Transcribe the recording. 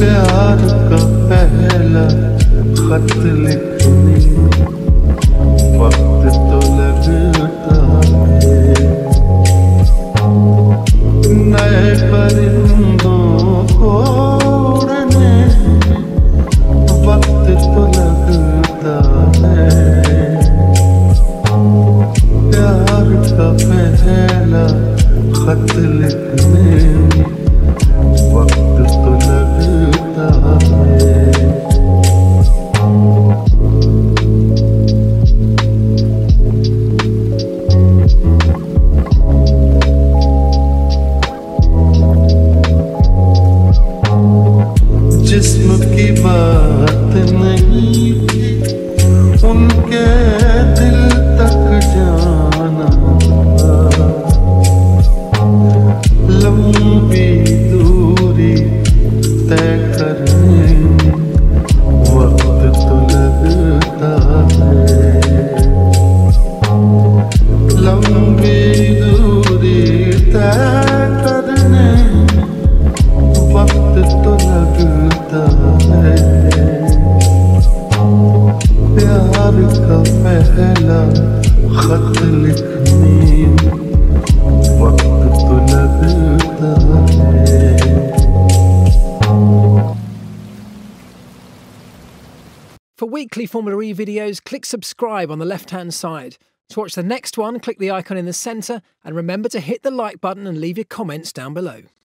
प्यार का पहला खत लिखने वक्त तो लगता है। नए परिंदों को उड़ने वक्त तो लगता है। प्यार का पहला खत लिखने जिस्म की बात नहीं उनके प्यार का पहला खत लिखने वक्त तो लगता है For weekly Formula E videos, click subscribe on the left hand side. To watch the next one, click the icon in the centre and remember to hit the like button and leave your comments down below.